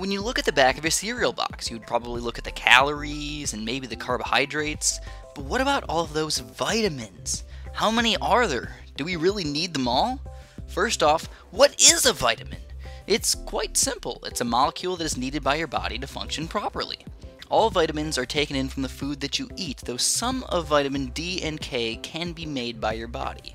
When you look at the back of your cereal box, you'd probably look at the calories and maybe the carbohydrates, but what about all of those vitamins? How many are there? Do we really need them all? First off, what is a vitamin? It's quite simple. It's a molecule that is needed by your body to function properly. All vitamins are taken in from the food that you eat, though some of vitamin D and K can be made by your body.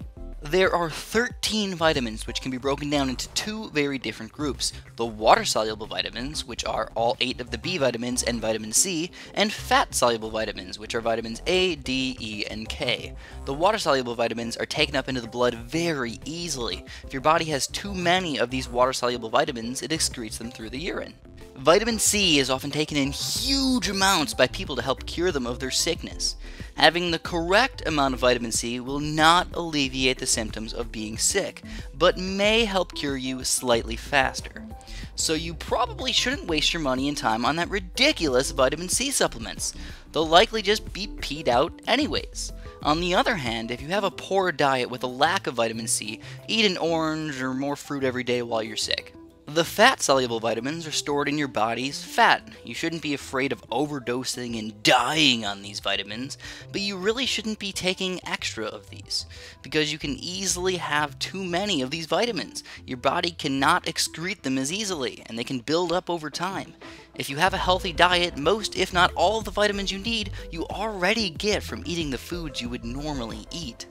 There are 13 vitamins which can be broken down into two very different groups the water soluble vitamins, which are all 8 of the B vitamins and vitamin C, and fat soluble vitamins, which are vitamins A, D, E, and K. The water soluble vitamins are taken up into the blood very easily. If your body has too many of these water soluble vitamins, it excretes them through the urine. Vitamin C is often taken in huge amounts by people to help cure them of their sickness. Having the correct amount of vitamin C will not alleviate the symptoms of being sick, but may help cure you slightly faster. So you probably shouldn't waste your money and time on that ridiculous vitamin C supplements. They'll likely just be peed out anyways. On the other hand, if you have a poor diet with a lack of vitamin C, eat an orange or more fruit every day while you're sick. The fat soluble vitamins are stored in your body's fat. You shouldn't be afraid of overdosing and dying on these vitamins, but you really shouldn't be taking extra of these because you can easily have too many of these vitamins. Your body cannot excrete them as easily and they can build up over time. If you have a healthy diet, most, if not all, the vitamins you need, you already get from eating the foods you would normally eat.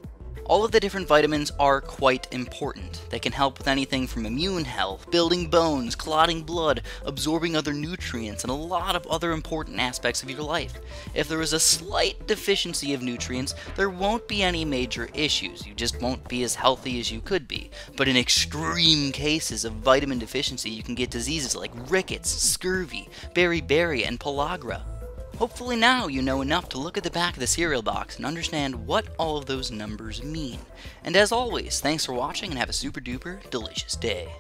All of the different vitamins are quite important. They can help with anything from immune health, building bones, clotting blood, absorbing other nutrients, and a lot of other important aspects of your life. If there is a slight deficiency of nutrients, there won't be any major issues. You just won't be as healthy as you could be. But in extreme cases of vitamin deficiency, you can get diseases like rickets, scurvy, beriberi, and pellagra. Hopefully now you know enough to look at the back of the cereal box and understand what all of those numbers mean. And as always, thanks for watching and have a super duper delicious day.